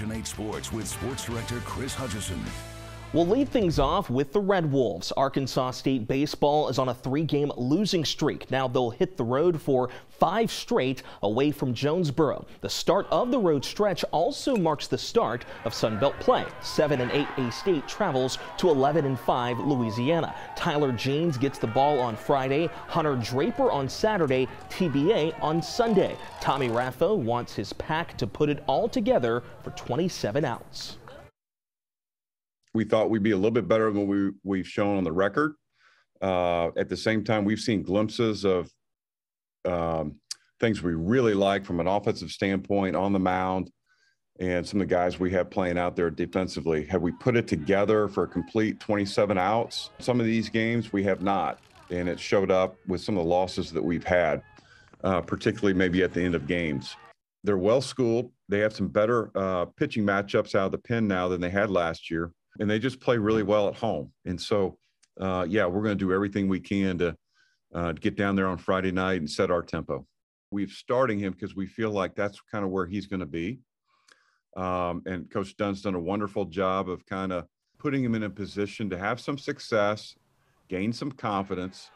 Region 8 Sports with Sports Director Chris Hutchison. We'll lead things off with the Red Wolves. Arkansas State baseball is on a three-game losing streak. Now they'll hit the road for five straight away from Jonesboro. The start of the road stretch also marks the start of Sunbelt play. 7 and 8 A-State travels to 11 and 5 Louisiana. Tyler James gets the ball on Friday, Hunter Draper on Saturday, TBA on Sunday. Tommy Raffo wants his pack to put it all together for 27 outs we thought we'd be a little bit better than we we've shown on the record. Uh, at the same time, we've seen glimpses of um, things we really like from an offensive standpoint on the mound, and some of the guys we have playing out there defensively. Have we put it together for a complete 27 outs? Some of these games we have not, and it showed up with some of the losses that we've had, uh, particularly maybe at the end of games. They're well schooled. They have some better uh, pitching matchups out of the pen now than they had last year and they just play really well at home. And so, uh, yeah, we're going to do everything we can to uh, get down there on Friday night and set our tempo. We've starting him because we feel like that's kind of where he's going to be. Um, and Coach Dunn's done a wonderful job of kind of putting him in a position to have some success, gain some confidence,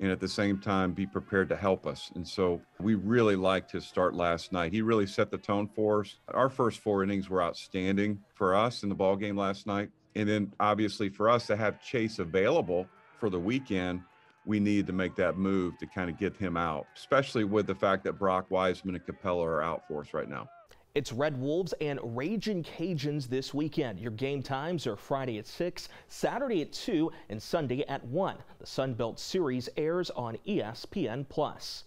and at the same time be prepared to help us. And so we really liked his start last night. He really set the tone for us. Our first four innings were outstanding for us in the ball game last night. And then obviously for us to have Chase available for the weekend, we need to make that move to kind of get him out, especially with the fact that Brock Wiseman and Capella are out for us right now. It's Red Wolves and Raging Cajuns this weekend. Your game times are Friday at 6, Saturday at 2, and Sunday at 1. The Sun Belt Series airs on ESPN+. Plus.